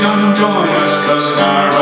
come join us, cause our